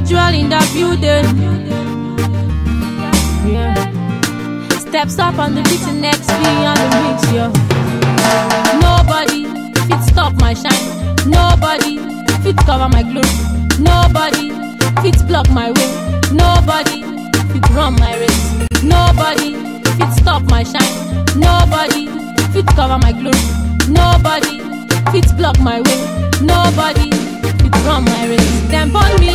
individual in the building. Yeah. Steps up on the beat and on the mix, yo. Nobody fit stop my shine. Nobody fit cover my glory. Nobody fit block my way. Nobody fit run my race. Nobody fit stop my shine. Nobody fit cover my glory. Nobody fit block my way. Nobody fit run my race. Dem born me,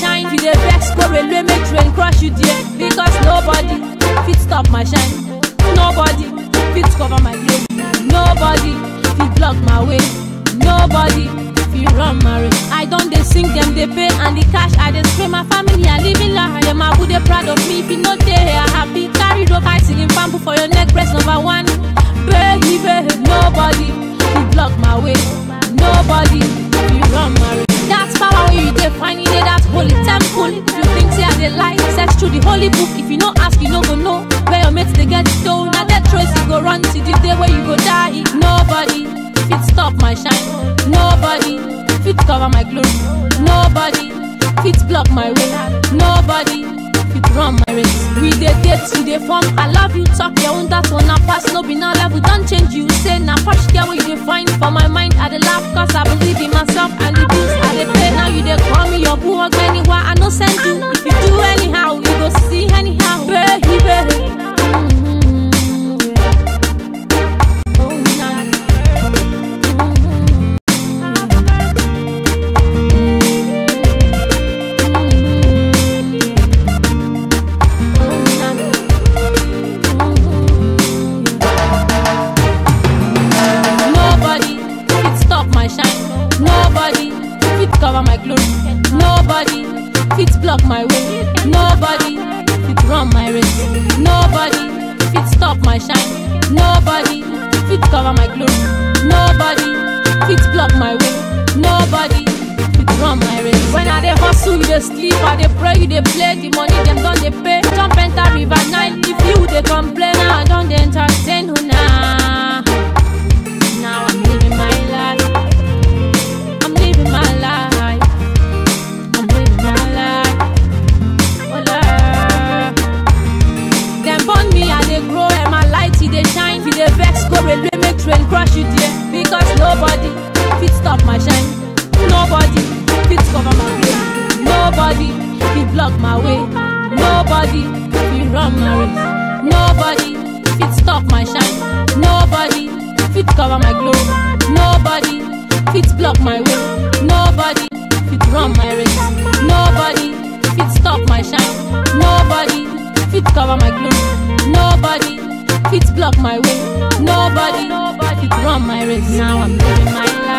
shine. If you dey vex, go railway make train crush you there. Because nobody fit stop my shine. Nobody fit cover my glory. Nobody fit block my way. Nobody fit run my race. I don dey sing, dem dey pay, and the cash I dey spray. My family are living large, and my dey proud of me. If you no dey here, happy. Carry rope, I singing bamboo for your neck, breast number one. Baby, baby, nobody fit block my way. Holy book. If you no ask, you no go know where your mates dey get stone. Na that trace you go run till the day where you go die. Nobody fit stop my shine. Nobody fit cover my glory. Nobody fit block my way. Nobody fit run my race. We dey date, we dey form. I love you, talk your own. That one na pass, no be now level. Don't change you. Say na fresh girl where you dey find for my mind. I dey laugh cause I believe in myself and the bills I dey pay. Now you dey call me your boo anywhere. I no send you. Cover my glory. Nobody fit block my way. Nobody fit run my race. Nobody fit stop my shine. Nobody fit cover my glory. Nobody fit block my way. Nobody fit run my race. When I dey hustle, you dey sleep. I dey pray, you dey play. The money dem don dey pay. Train crush you there. Because nobody fit stop my shine. Nobody fit cover my way. Nobody fit block my way. Nobody fit run my race. Nobody fit stop my shine. Nobody fit cover my glory. Nobody fit block my way. Nobody fit run my race. Nobody fit stop my shine. Nobody fit cover my glory. Nobody fit block my way. Nobody run my race. Now I'm living my life.